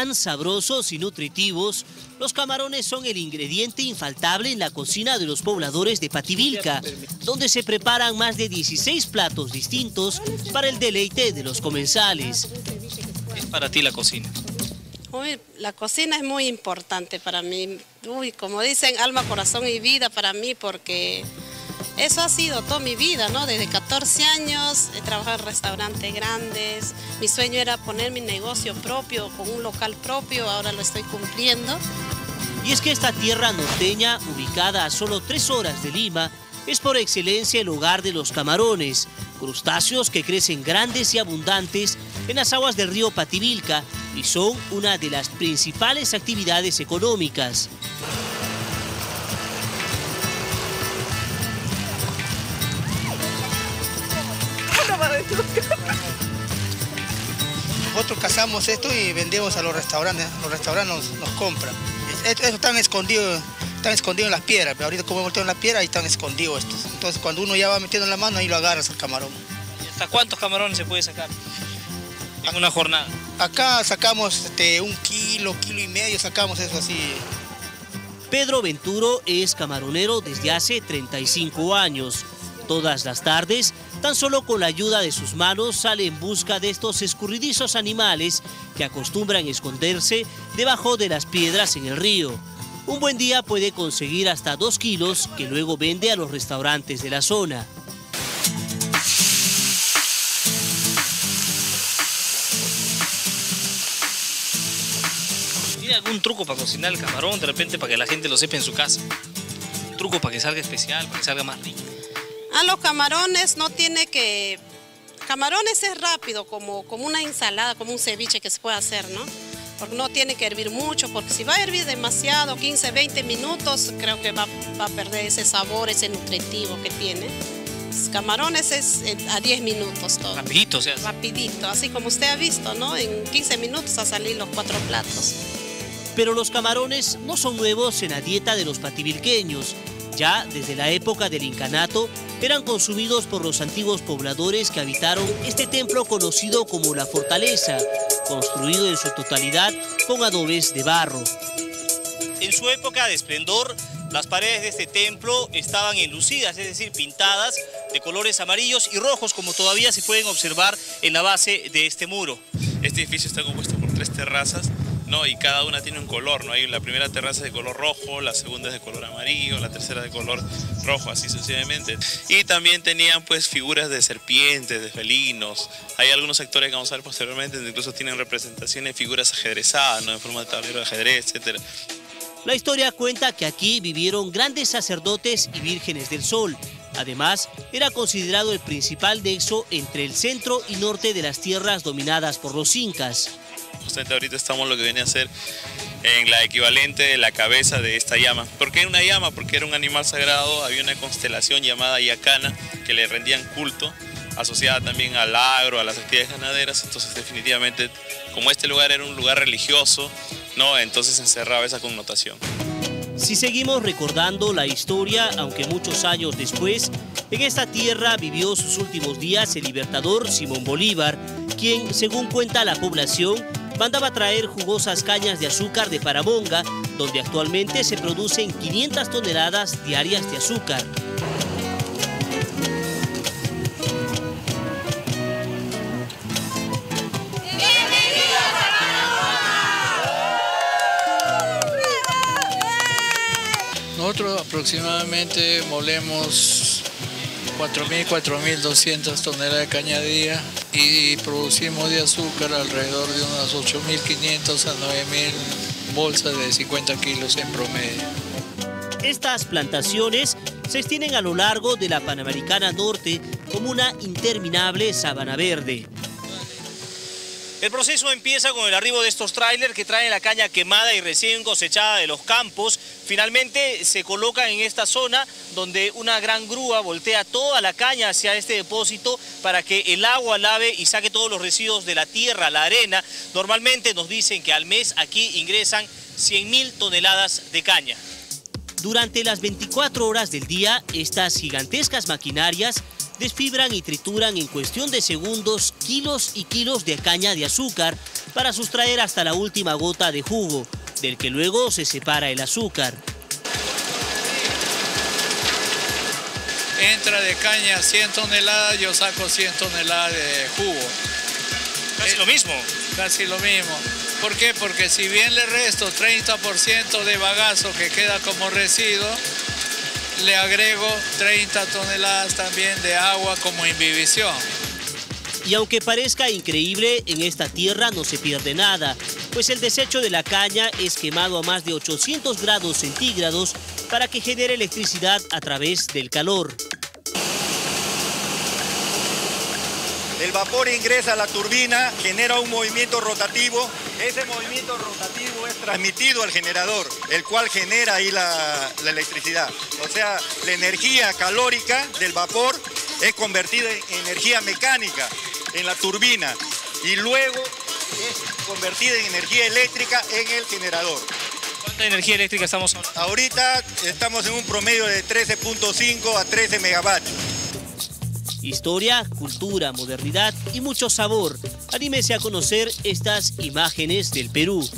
Tan sabrosos y nutritivos, los camarones son el ingrediente infaltable en la cocina de los pobladores de Pativilca, donde se preparan más de 16 platos distintos para el deleite de los comensales. ¿Qué es para ti la cocina? Uy, la cocina es muy importante para mí. Uy, como dicen, alma, corazón y vida para mí, porque eso ha sido toda mi vida, ¿no? Desde 14 años he trabajado en restaurantes grandes. Mi sueño era poner mi negocio propio, con un local propio, ahora lo estoy cumpliendo. Y es que esta tierra norteña, ubicada a solo tres horas de Lima, es por excelencia el hogar de los camarones, crustáceos que crecen grandes y abundantes en las aguas del río Pativilca y son una de las principales actividades económicas. Nosotros cazamos esto y vendemos a los restaurantes, los restaurantes nos, compran. Eso están escondidos, están escondidos en las piedras, pero ahorita como voltean las piedras ahí están escondidos estos. Entonces cuando uno ya va metiendo en la mano ahí lo agarras al camarón. ¿Y hasta cuántos camarones se puede sacar en una jornada? Acá sacamos este, un kilo, kilo y medio, sacamos eso así. Pedro Venturo es camaronero desde hace 35 años. Todas las tardes, tan solo con la ayuda de sus manos, sale en busca de estos escurridizos animales que acostumbran esconderse debajo de las piedras en el río. Un buen día puede conseguir hasta dos kilos que luego vende a los restaurantes de la zona. ¿Tiene algún truco para cocinar el camarón de repente para que la gente lo sepa en su casa? ¿Un truco para que salga especial, para que salga más rico? A los camarones no tiene que... Camarones es rápido, como, como una ensalada, como un ceviche que se puede hacer, ¿no? Porque no tiene que hervir mucho, porque si va a hervir demasiado, 15, 20 minutos, creo que va, va a perder ese sabor, ese nutritivo que tiene. Los camarones es eh, a 10 minutos todo. Rapidito, o sea. Rapidito, así como usted ha visto, ¿no? En 15 minutos a salir los cuatro platos. Pero los camarones no son nuevos en la dieta de los pativilqueños. Ya desde la época del incanato eran consumidos por los antiguos pobladores que habitaron este templo conocido como la Fortaleza, construido en su totalidad con adobes de barro. En su época de esplendor, las paredes de este templo estaban enlucidas, es decir, pintadas de colores amarillos y rojos, como todavía se pueden observar en la base de este muro. Este edificio está compuesto por tres terrazas ¿no? y cada una tiene un color. ¿no? Hay la primera terraza es de color rojo, la segunda es de color amarillo, la tercera de color rojo, así sucesivamente. Y también tenían pues figuras de serpientes, de felinos. Hay algunos sectores que vamos a ver posteriormente donde incluso tienen representaciones de figuras ajedrezadas, ¿no? en forma de tablero de ajedrez, etc. La historia cuenta que aquí vivieron grandes sacerdotes y vírgenes del sol. Además, era considerado el principal nexo entre el centro y norte de las tierras dominadas por los incas. Ahorita estamos lo que viene a ser en la equivalente de la cabeza de esta llama. ¿Por qué una llama? Porque era un animal sagrado, había una constelación llamada Yacana que le rendían culto, asociada también al agro, a las actividades ganaderas, entonces definitivamente como este lugar era un lugar religioso, ¿no? entonces encerraba esa connotación. Si seguimos recordando la historia, aunque muchos años después, en esta tierra vivió sus últimos días el libertador Simón Bolívar, quien, según cuenta la población, mandaba traer jugosas cañas de azúcar de Paramonga, donde actualmente se producen 500 toneladas diarias de azúcar. Nosotros aproximadamente molemos 4.000, 4.200 toneladas de caña día y producimos de azúcar alrededor de unas 8.500 a 9.000 bolsas de 50 kilos en promedio. Estas plantaciones se extienden a lo largo de la Panamericana Norte como una interminable sabana verde. El proceso empieza con el arribo de estos trailers que traen la caña quemada y recién cosechada de los campos. Finalmente se colocan en esta zona donde una gran grúa voltea toda la caña hacia este depósito para que el agua lave y saque todos los residuos de la tierra, la arena. Normalmente nos dicen que al mes aquí ingresan 100.000 toneladas de caña. Durante las 24 horas del día, estas gigantescas maquinarias desfibran y trituran en cuestión de segundos kilos y kilos de caña de azúcar para sustraer hasta la última gota de jugo, del que luego se separa el azúcar. Entra de caña 100 toneladas, yo saco 100 toneladas de jugo. Casi lo mismo. Casi lo mismo. ¿Por qué? Porque si bien le resto 30% de bagazo que queda como residuo, le agrego 30 toneladas también de agua como imbibición. Y aunque parezca increíble, en esta tierra no se pierde nada, pues el desecho de la caña es quemado a más de 800 grados centígrados para que genere electricidad a través del calor. El vapor ingresa a la turbina, genera un movimiento rotativo. Ese movimiento rotativo es transmitido al generador, el cual genera ahí la, electricidad. O sea, la energía calórica del vapor es convertida en energía mecánica en la turbina y luego es convertida en energía eléctrica en el generador. ¿Cuánta energía eléctrica estamos ahora? Ahorita estamos en un promedio de 13.5 a 13 megavatios. Historia, cultura, modernidad y mucho sabor. Anímese a conocer estas imágenes del Perú.